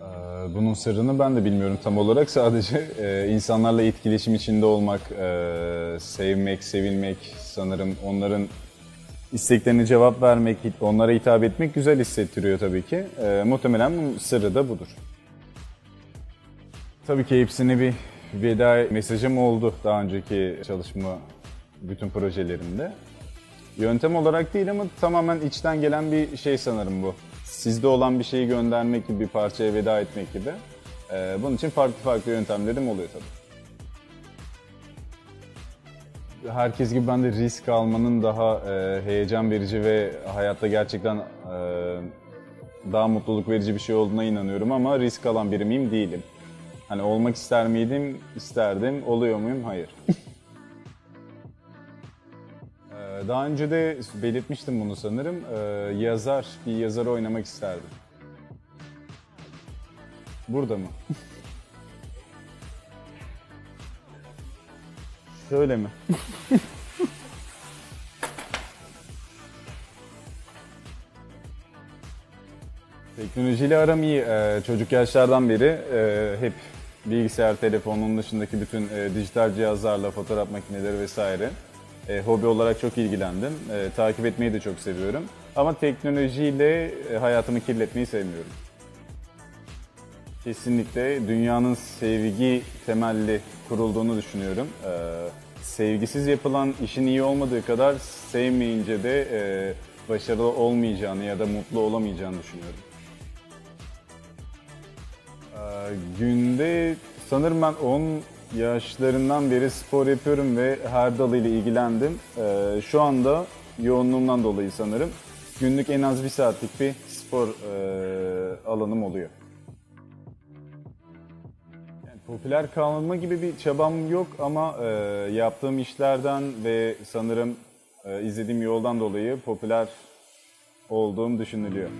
Ee, Bunun sırrını ben de bilmiyorum tam olarak. Sadece e, insanlarla etkileşim içinde olmak, e, sevmek, sevilmek, sanırım onların isteklerine cevap vermek, onlara hitap etmek güzel hissettiriyor tabii ki. E, muhtemelen bunun sırrı da budur. Tabii ki hepsine bir veda mesajım oldu daha önceki çalışma bütün projelerimde. Yöntem olarak değil ama tamamen içten gelen bir şey sanırım bu. Sizde olan bir şeyi göndermek gibi, bir parçaya veda etmek gibi. Ee, bunun için farklı farklı yöntemlerim oluyor tabii. Herkes gibi ben de risk almanın daha e, heyecan verici ve hayatta gerçekten e, daha mutluluk verici bir şey olduğuna inanıyorum ama risk alan biri miyim? Değilim. Hani olmak ister miydim? İsterdim. Oluyor muyum? Hayır. Ee, Daha önce de belirtmiştim bunu sanırım. Ee, yazar, bir yazarı oynamak isterdim. Burada mı? Şöyle mi? Teknolojiyle aram iyi. Ee, çocuk yaşlardan beri e, hep bilgisayar, telefonun dışındaki bütün e, dijital cihazlarla, fotoğraf makineleri vesaire e, hobi olarak çok ilgilendim. E, takip etmeyi de çok seviyorum. Ama teknolojiyle e, hayatımı kirletmeyi sevmiyorum. Kesinlikle dünyanın sevgi temelli kurulduğunu düşünüyorum. E, sevgisiz yapılan işin iyi olmadığı kadar sevmeyince de e, başarılı olmayacağını ya da mutlu olamayacağını düşünüyorum. Ee, Günde sanırım ben 10 yaşlarından beri spor yapıyorum ve her dalıyla ilgilendim. Ee, Şu anda yoğunluğumdan dolayı sanırım günlük en az bir saatlik bir spor e, alanım oluyor. Popüler kalma gibi bir çabam yok ama e, yaptığım işlerden ve sanırım e, izlediğim yoldan dolayı popüler olduğum düşünülüyor.